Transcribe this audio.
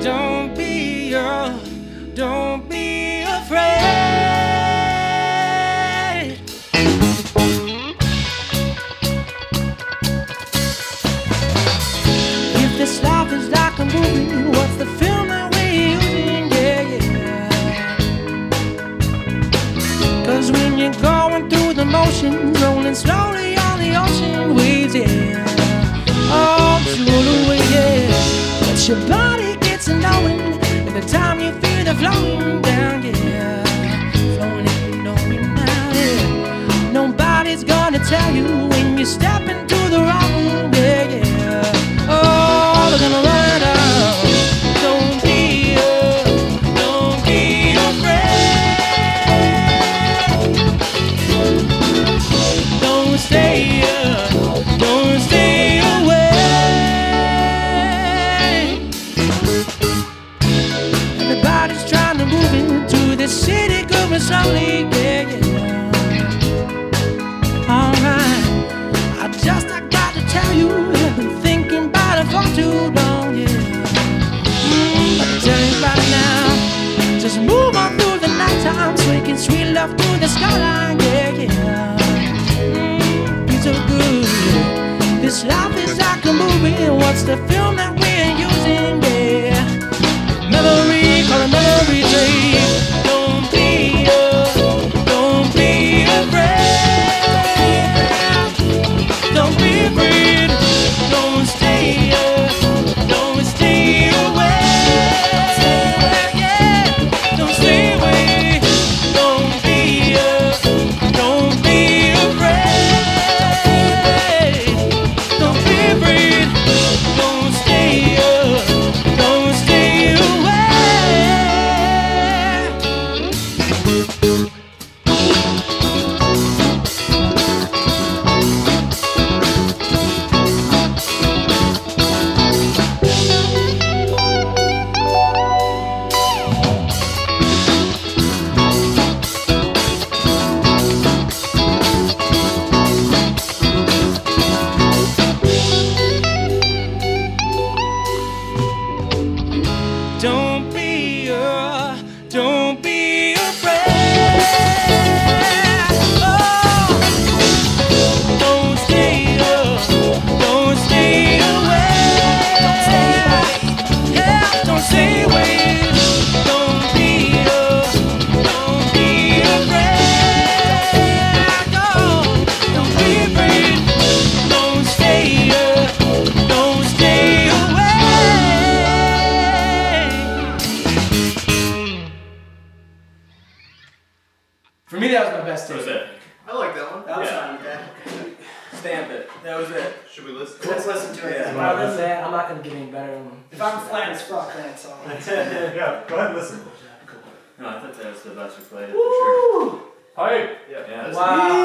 Don't be uh, don't be afraid. If this life is like a movie, what's the film that we're using? Yeah, yeah. Cause when you're going through the motions, rolling slowly Oh, slowly, yeah. But your body gets knowing at the time you feel the flowing down, yeah. Flowing and knowing now, yeah. Nobody's gonna tell you when you step going slowly, yeah, yeah. Alright, I just I got to tell you, I've been thinking about it for too long, yeah. Mm, I tell you about it now. Just move on through the nighttime, making sweet love through the skyline, yeah, yeah. Mm, it's so good. This life is like a movie. What's the film me, that was That was it. I like that one. That was Yeah. fine, okay. Stamp it. That was it. Should we listen? Let's listen to it. Wow, that's it. I'm not gonna get any better than If I'm flat as fuck, that's all. yeah, go ahead and listen. No, I thought that was the best we played it for sure. Hype. Yeah. Wow,